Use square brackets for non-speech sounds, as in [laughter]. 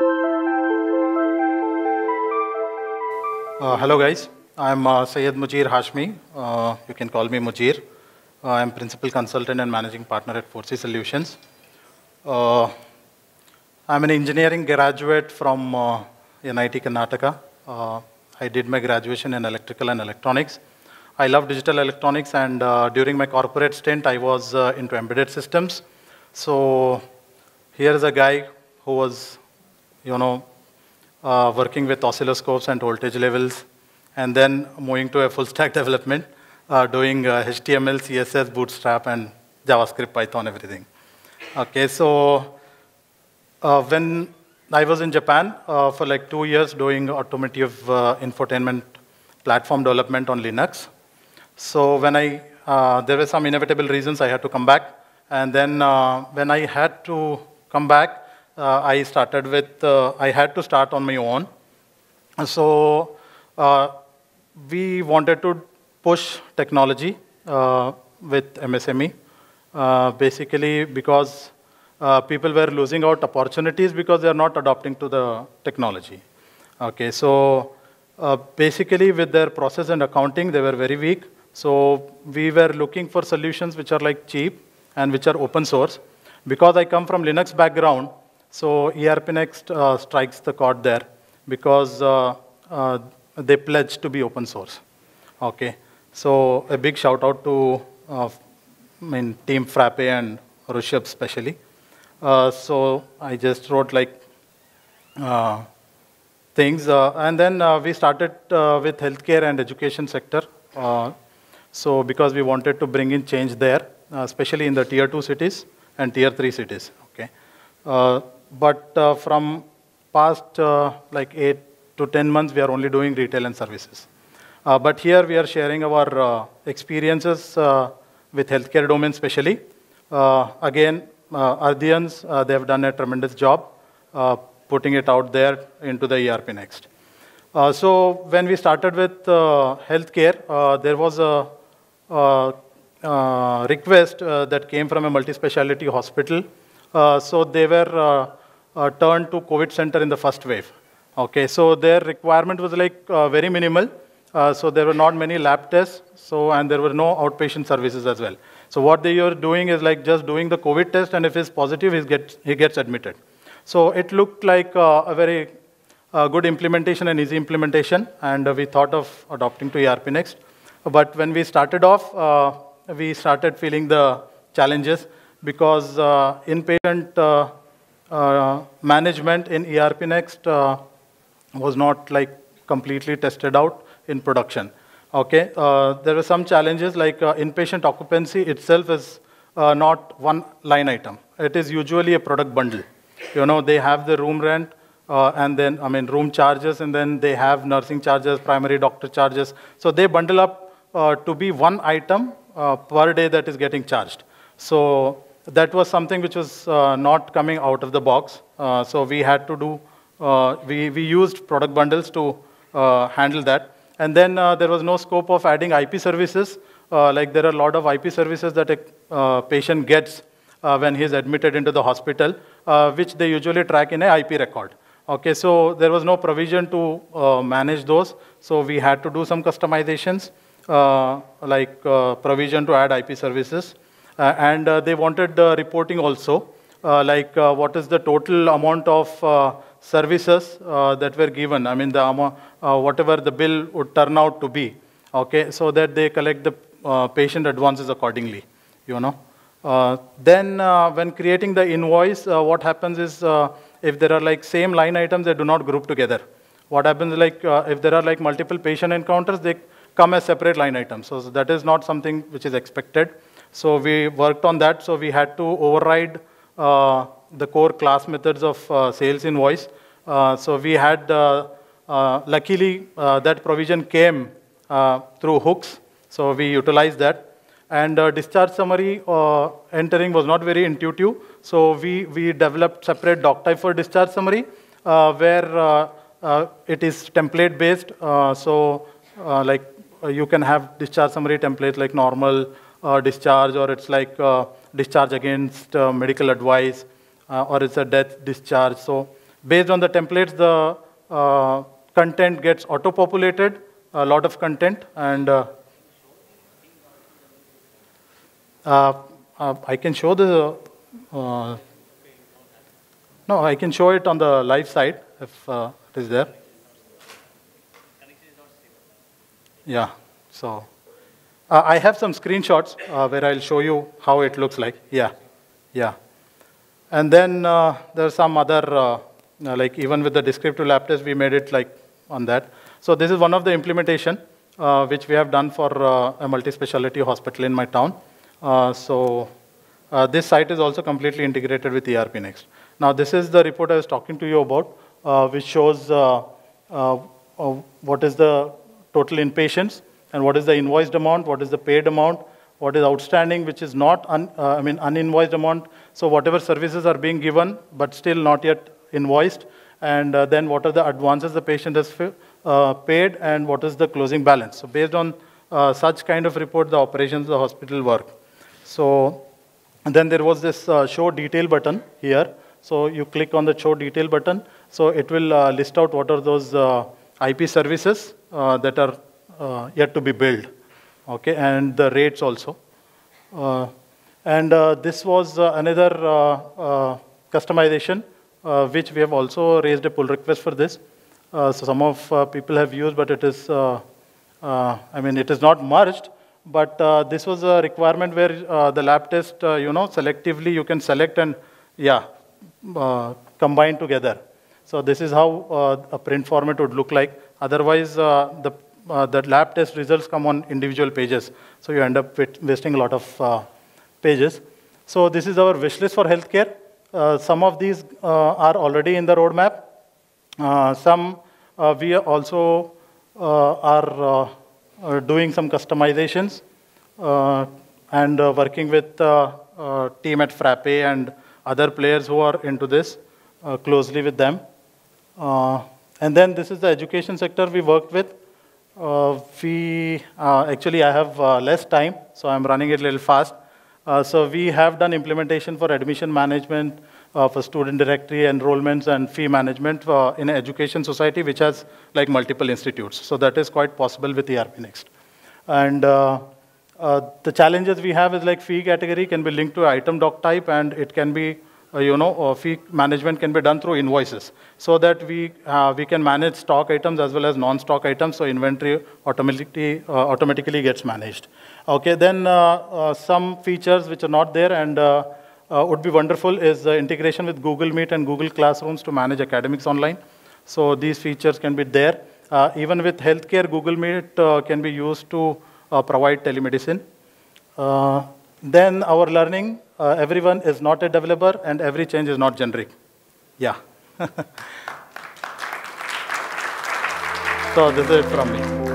Uh, hello guys, I'm uh, Syed Mujeer Hashmi. Uh, you can call me Mujeer. Uh, I'm principal consultant and managing partner at 4C Solutions. Uh, I'm an engineering graduate from uh, NIT Karnataka. I did my graduation in electrical and electronics. I love digital electronics and during my corporate stint I was into embedded systems. So here's a guy who was, you know, uh, working with oscilloscopes and voltage levels, and then moving to a full stack [laughs] development, uh, doing uh, HTML, CSS, Bootstrap, and JavaScript, Python, everything. Okay, so uh, when I was in Japan uh, for like two years doing automotive uh, infotainment platform development on Linux. So when I, there were some inevitable reasons I had to come back. And then when I had to come back, I started with, uh, I had to start on my own. So uh, we wanted to push technology uh, with MSME, uh, basically because uh, people were losing out opportunities because they are not adopting to the technology. Okay, so uh, basically with their process and accounting, they were very weak. So we were looking for solutions which are like cheap and which are open source. Because I come from Linux background, so ERPNext uh, strikes the chord there because uh, uh, they pledge to be open source. Okay, so a big shout out to uh, I mean, Team Frappe and Rushabh especially. Uh, so I just wrote like uh, things, and then we started with healthcare and education sector. So because we wanted to bring in change there, especially in the tier two cities and tier three cities. Okay, but uh, from past uh, like eight to ten months, we are only doing retail and services. Uh, but here we are sharing our uh, experiences uh, with healthcare domain, especially. Uh, again, uh, Ardians, they have done a tremendous job putting it out there into the ERPNext. So when we started with healthcare, there was a, request that came from a multi-speciality hospital. So they were uh, turned to COVID center in the first wave. Okay, so their requirement was like uh, very minimal. Uh, so there were not many lab tests. So and there were no outpatient services as well. So what they are doing is like just doing the COVID test, and if he's positive, he gets he gets admitted. So it looked like uh, a very uh, good implementation and easy implementation, and we thought of adopting to ERPNext. But when we started off, uh, we started feeling the challenges because inpatient uh, management in ERPNext uh, was not like completely tested out in production. Okay, uh, there were some challenges like uh, inpatient occupancy itself is uh, not one line item. It is usually a product bundle. You know, they have the room rent, and then, I mean, room charges, and then they have nursing charges, primary doctor charges. So they bundle up to be one item per day that is getting charged. So that was something which was uh, not coming out of the box. Uh, so we had to do, uh, we, we used product bundles to uh, handle that. And then uh, there was no scope of adding IP services. Uh, like there are a lot of IP services that a patient gets when he is admitted into the hospital, which they usually track in a IP record. Okay, so there was no provision to manage those, so we had to do some customizations, like provision to add IP services. Uh, and uh, they wanted uh, reporting also, uh, like what is the total amount of services that were given. I mean, the uh, whatever the bill would turn out to be. Okay, so that they collect the patient advances accordingly. You know. Uh, then uh, when creating the invoice, uh, what happens is if there are like same line items, they do not group together. What happens like if there are like multiple patient encounters, they come as separate line items. So that is not something which is expected. So we worked on that. So we had to override uh, the core class methods of uh, sales invoice. Uh, so we had, uh, uh, luckily, uh, that provision came through hooks. So we utilized that. And discharge summary entering was not very intuitive. So we, we developed separate doc type for discharge summary where it is template based. So like you can have discharge summary templates like normal discharge or it's like uh, discharge against uh, medical advice uh, or it's a death discharge. So Based on the templates, the uh, content gets auto-populated, a lot of content, and uh, uh, uh I can show the, uh, no, I can show it on the live side if uh, it is there. Yeah, so I have some screenshots where I'll show you how it looks like. Yeah, yeah. And then there's some other uh, like even with the descriptive lab test, we made it like on that. So this is one of the implementation uh, which we have done for uh, a multi-specialty hospital in my town. Uh, so uh, this site is also completely integrated with ERPNext. Now this is the report I was talking to you about, uh, which shows what is the total inpatients and what is the invoiced amount, what is the paid amount, what is outstanding, which is not, un, I mean, uninvoiced amount. So whatever services are being given, but still not yet invoiced, and uh, then what are the advances the patient has uh, paid, and what is the closing balance. So based on uh, such kind of report, the operations of the hospital work. So then there was this uh, show detail button here. So you click on the show detail button. So it will uh, list out what are those uh, IP services that are Uh, yet to be built. Okay, and the rates also. Uh, and uh, this was another customization uh, which we have also raised a pull request for this. Uh, so some of uh, people have used, but it is, I mean, it is not merged, but this was a requirement where the lab test, you know, selectively you can select and, yeah, combine together. So this is how a print format would look like. Otherwise, the uh, the lab test results come on individual pages. So you end up wasting a lot of uh, pages. So this is our wish list for healthcare. Uh, some of these uh, are already in the roadmap. Uh, some we also are doing some customizations and working with team at Frappe and other players who are into this closely with them. and then this is the education sector we worked with. Uh, we uh, actually I have uh, less time, so I'm running it a little fast. Uh, so we have done implementation for admission management, uh, for student directory, enrollments, and fee management uh, in education society which has like multiple institutes. So that is quite possible with ERPNext. And the challenges we have is like fee category can be linked to item doc type, and it can be you know, fee management can be done through invoices so that we, uh, we can manage stock items as well as non-stock items so inventory automatically, uh, automatically gets managed. Okay, then uh, uh, some features which are not there and uh, would be wonderful is integration with Google Meet and Google Classrooms to manage academics online. So these features can be there. even with healthcare, Google Meet can be used to provide telemedicine. then our learning, Uh, everyone is not a developer and every change is not generic. Yeah. [laughs] so this is it from me.